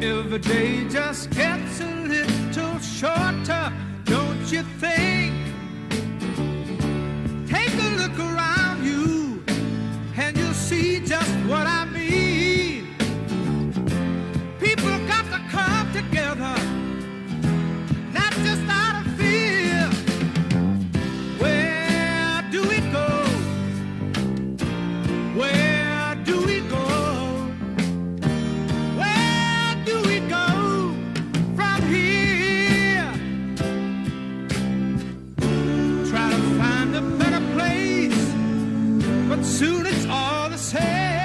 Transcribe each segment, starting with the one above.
Every day just gets a little shorter. soon it's all the same.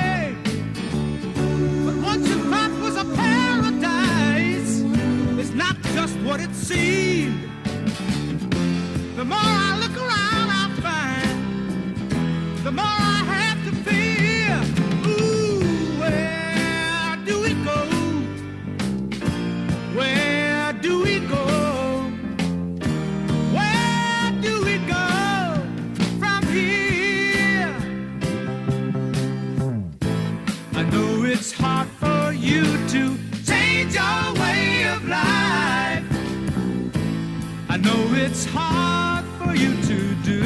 I know it's hard for you to change your way of life. I know it's hard for you to do.